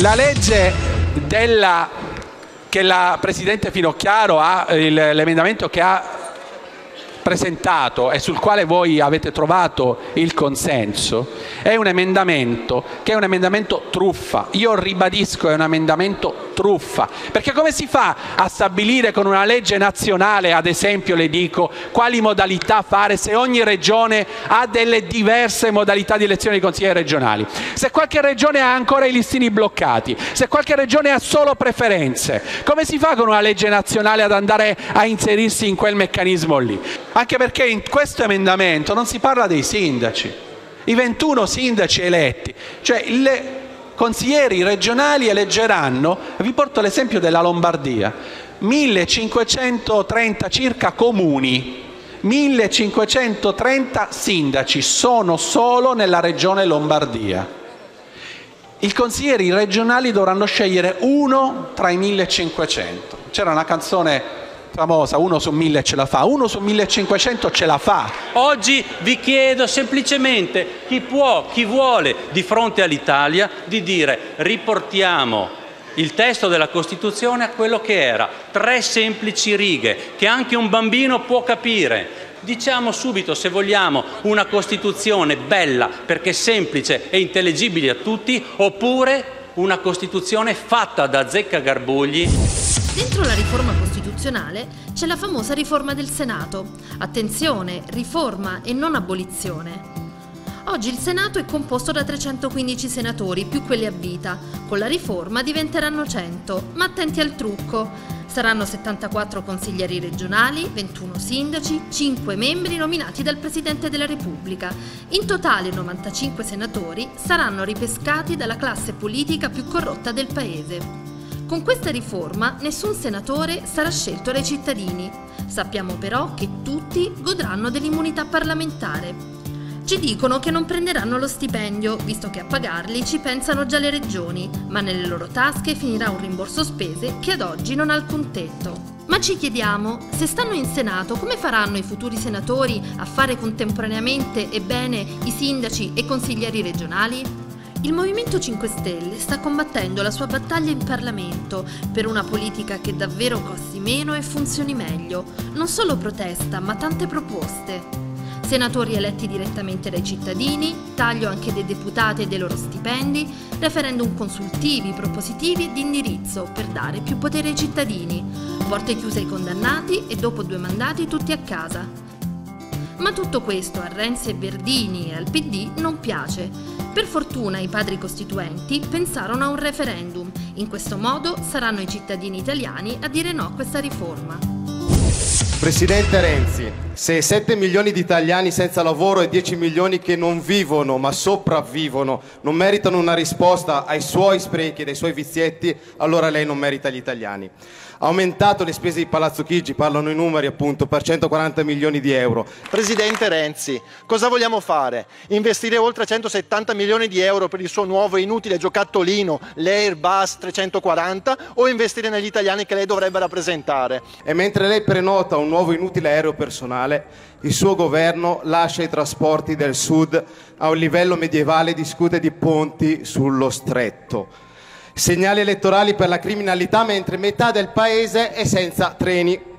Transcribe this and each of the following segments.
La legge della, che la Presidente Finocchiaro ha, l'emendamento che ha presentato e sul quale voi avete trovato il consenso è un emendamento che è un emendamento truffa. Io ribadisco è un emendamento truffa, perché come si fa a stabilire con una legge nazionale, ad esempio le dico, quali modalità fare se ogni regione ha delle diverse modalità di elezione dei consiglieri regionali? Se qualche regione ha ancora i listini bloccati, se qualche regione ha solo preferenze, come si fa con una legge nazionale ad andare a inserirsi in quel meccanismo lì? Anche perché in questo emendamento non si parla dei sindaci, i 21 sindaci eletti, cioè i consiglieri regionali eleggeranno, vi porto l'esempio della Lombardia, 1530 circa comuni, 1530 sindaci sono solo nella regione Lombardia. I consiglieri regionali dovranno scegliere uno tra i 1500. C'era una canzone famosa, uno su mille ce la fa, uno su 1500 ce la fa. Oggi vi chiedo semplicemente chi può, chi vuole di fronte all'Italia di dire riportiamo il testo della Costituzione a quello che era, tre semplici righe che anche un bambino può capire. Diciamo subito se vogliamo una Costituzione bella perché semplice e intelligibile a tutti oppure una Costituzione fatta da zecca garbugli. Dentro la riforma costituzionale c'è la famosa riforma del Senato. Attenzione, riforma e non abolizione. Oggi il Senato è composto da 315 senatori, più quelli a vita. Con la riforma diventeranno 100, ma attenti al trucco. Saranno 74 consiglieri regionali, 21 sindaci, 5 membri nominati dal Presidente della Repubblica. In totale 95 senatori saranno ripescati dalla classe politica più corrotta del Paese. Con questa riforma nessun senatore sarà scelto dai cittadini. Sappiamo però che tutti godranno dell'immunità parlamentare. Ci dicono che non prenderanno lo stipendio, visto che a pagarli ci pensano già le regioni, ma nelle loro tasche finirà un rimborso spese che ad oggi non ha alcun tetto. Ma ci chiediamo, se stanno in Senato, come faranno i futuri senatori a fare contemporaneamente e bene i sindaci e consiglieri regionali? Il Movimento 5 Stelle sta combattendo la sua battaglia in Parlamento per una politica che davvero costi meno e funzioni meglio. Non solo protesta, ma tante proposte senatori eletti direttamente dai cittadini, taglio anche dei deputati e dei loro stipendi, referendum consultivi, propositivi e di indirizzo per dare più potere ai cittadini, porte chiuse ai condannati e dopo due mandati tutti a casa. Ma tutto questo a Renzi e Verdini e al PD non piace. Per fortuna i padri costituenti pensarono a un referendum. In questo modo saranno i cittadini italiani a dire no a questa riforma. Presidente Renzi, se 7 milioni di italiani senza lavoro e 10 milioni che non vivono ma sopravvivono non meritano una risposta ai suoi sprechi e ai suoi vizietti, allora lei non merita gli italiani. Ha aumentato le spese di Palazzo Chigi, parlano i numeri appunto, per 140 milioni di euro. Presidente Renzi, cosa vogliamo fare? Investire oltre 170 milioni di euro per il suo nuovo e inutile giocattolino, l'Airbus 340, o investire negli italiani che lei dovrebbe rappresentare? E mentre lei prenota un nuovo inutile aereo personale, il suo governo lascia i trasporti del sud a un livello medievale e discute di ponti sullo stretto segnali elettorali per la criminalità, mentre metà del paese è senza treni.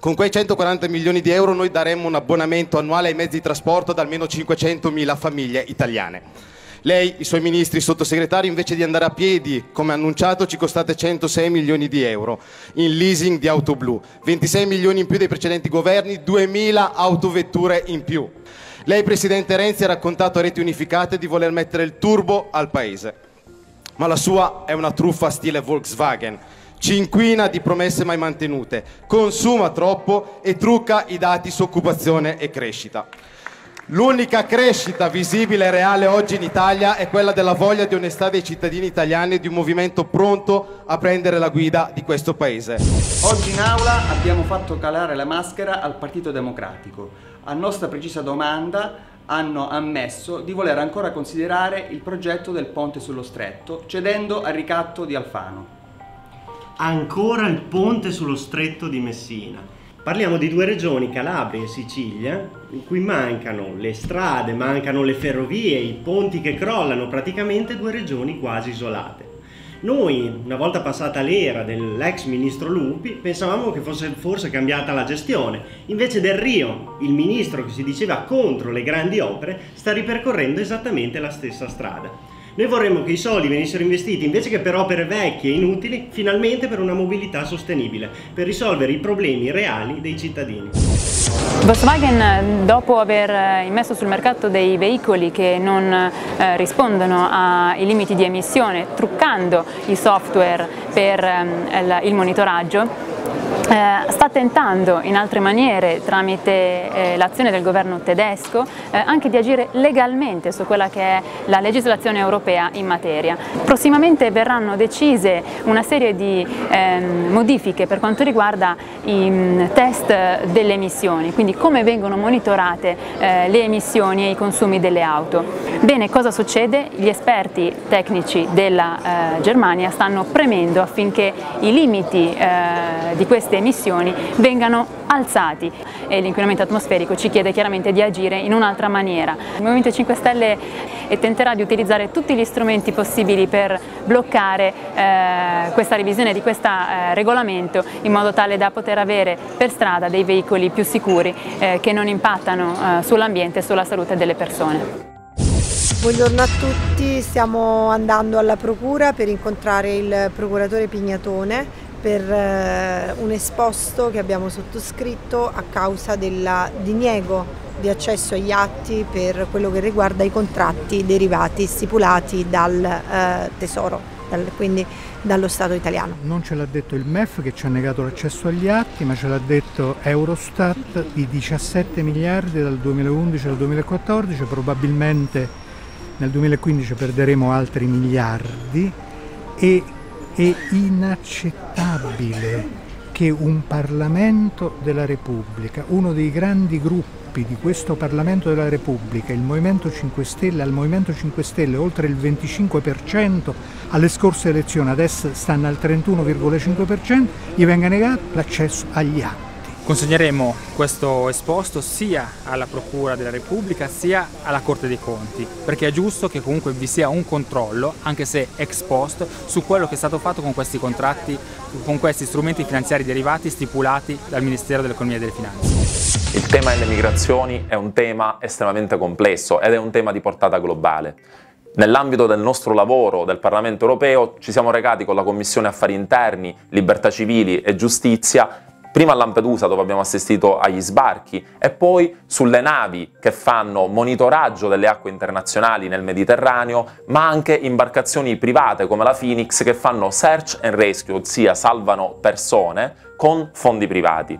Con quei 140 milioni di euro noi daremmo un abbonamento annuale ai mezzi di trasporto ad almeno 500 mila famiglie italiane. Lei, i suoi ministri, i sottosegretari, invece di andare a piedi, come annunciato, ci costate 106 milioni di euro in leasing di auto blu, 26 milioni in più dei precedenti governi, 2000 autovetture in più. Lei, Presidente Renzi, ha raccontato a reti unificate di voler mettere il turbo al Paese ma la sua è una truffa stile Volkswagen. Ci inquina di promesse mai mantenute, consuma troppo e trucca i dati su occupazione e crescita. L'unica crescita visibile e reale oggi in Italia è quella della voglia di onestà dei cittadini italiani e di un movimento pronto a prendere la guida di questo paese. Oggi in aula abbiamo fatto calare la maschera al Partito Democratico. A nostra precisa domanda hanno ammesso di voler ancora considerare il progetto del ponte sullo stretto, cedendo al ricatto di Alfano. Ancora il ponte sullo stretto di Messina. Parliamo di due regioni, Calabria e Sicilia, in cui mancano le strade, mancano le ferrovie, i ponti che crollano, praticamente due regioni quasi isolate. Noi, una volta passata l'era dell'ex ministro Lupi, pensavamo che fosse forse cambiata la gestione. Invece del Rio, il ministro che si diceva contro le grandi opere, sta ripercorrendo esattamente la stessa strada. Noi vorremmo che i soldi venissero investiti invece che per opere vecchie e inutili, finalmente per una mobilità sostenibile, per risolvere i problemi reali dei cittadini. Volkswagen dopo aver eh, immesso sul mercato dei veicoli che non eh, rispondono ai limiti di emissione truccando i software per eh, il monitoraggio eh, sta tentando in altre maniere tramite eh, l'azione del governo tedesco eh, anche di agire legalmente su quella che è la legislazione europea in materia. Prossimamente verranno decise una serie di ehm, modifiche per quanto riguarda i mm, test delle emissioni, quindi come vengono monitorate eh, le emissioni e i consumi delle auto. Bene, cosa succede? Gli esperti tecnici della eh, Germania stanno premendo affinché i limiti eh, di queste emissioni vengano alzati e l'inquinamento atmosferico ci chiede chiaramente di agire in un'altra maniera. Il Movimento 5 Stelle tenterà di utilizzare tutti gli strumenti possibili per bloccare eh, questa revisione di questo eh, regolamento in modo tale da poter avere per strada dei veicoli più sicuri eh, che non impattano eh, sull'ambiente e sulla salute delle persone. Buongiorno a tutti, stiamo andando alla procura per incontrare il procuratore Pignatone per eh, un esposto che abbiamo sottoscritto a causa del diniego di accesso agli atti per quello che riguarda i contratti derivati stipulati dal eh, Tesoro, dal, quindi dallo Stato italiano. Non ce l'ha detto il MEF che ci ha negato l'accesso agli atti, ma ce l'ha detto Eurostat di 17 miliardi dal 2011 al 2014, probabilmente nel 2015 perderemo altri miliardi e è inaccettabile che un Parlamento della Repubblica, uno dei grandi gruppi di questo Parlamento della Repubblica, il Movimento 5 Stelle, al Movimento 5 Stelle oltre il 25%, alle scorse elezioni adesso stanno al 31,5%, gli venga negato l'accesso agli atti. Consegneremo questo esposto sia alla Procura della Repubblica sia alla Corte dei Conti, perché è giusto che comunque vi sia un controllo, anche se ex post, su quello che è stato fatto con questi contratti, con questi strumenti finanziari derivati stipulati dal Ministero dell'Economia e delle Finanze. Il tema delle migrazioni è un tema estremamente complesso ed è un tema di portata globale. Nell'ambito del nostro lavoro del Parlamento europeo ci siamo recati con la Commissione Affari Interni, Libertà Civili e Giustizia prima a Lampedusa dove abbiamo assistito agli sbarchi e poi sulle navi che fanno monitoraggio delle acque internazionali nel Mediterraneo, ma anche imbarcazioni private come la Phoenix che fanno search and rescue, ossia salvano persone con fondi privati.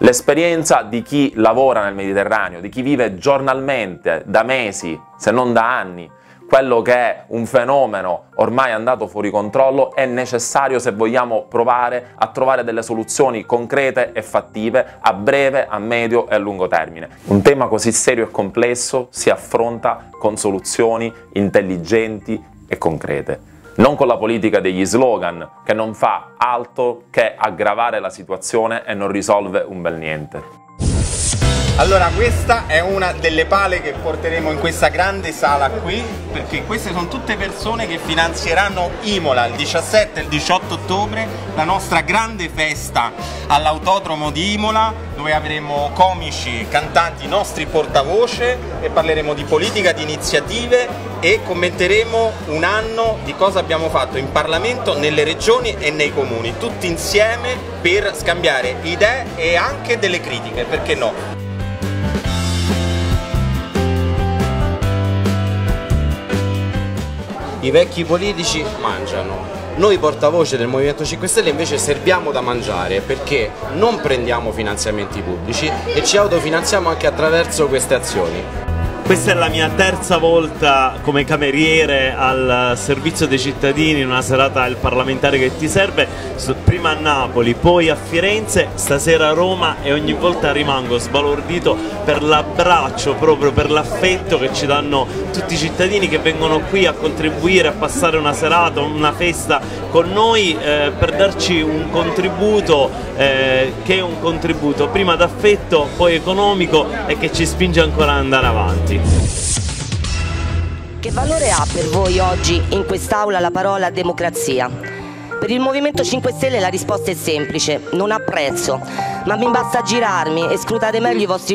L'esperienza di chi lavora nel Mediterraneo, di chi vive giornalmente, da mesi, se non da anni, quello che è un fenomeno ormai andato fuori controllo è necessario se vogliamo provare a trovare delle soluzioni concrete e fattive a breve, a medio e a lungo termine. Un tema così serio e complesso si affronta con soluzioni intelligenti e concrete non con la politica degli slogan che non fa altro che aggravare la situazione e non risolve un bel niente. Allora questa è una delle pale che porteremo in questa grande sala qui perché queste sono tutte persone che finanzieranno Imola il 17 e il 18 ottobre la nostra grande festa all'autodromo di Imola dove avremo comici, cantanti, nostri portavoce e parleremo di politica, di iniziative e commenteremo un anno di cosa abbiamo fatto in Parlamento, nelle regioni e nei comuni, tutti insieme per scambiare idee e anche delle critiche, perché no? I vecchi politici mangiano. Noi portavoce del Movimento 5 Stelle invece serviamo da mangiare perché non prendiamo finanziamenti pubblici e ci autofinanziamo anche attraverso queste azioni. Questa è la mia terza volta come cameriere al servizio dei cittadini in una serata del parlamentare che ti serve, prima a Napoli, poi a Firenze, stasera a Roma e ogni volta rimango sbalordito per l'abbraccio, proprio per l'affetto che ci danno tutti i cittadini che vengono qui a contribuire, a passare una serata, una festa con noi eh, per darci un contributo eh, che è un contributo prima d'affetto, poi economico e che ci spinge ancora ad andare avanti. Che valore ha per voi oggi in quest'Aula la parola democrazia? Per il Movimento 5 Stelle la risposta è semplice, non ha prezzo, ma mi basta girarmi e scrutare meglio i vostri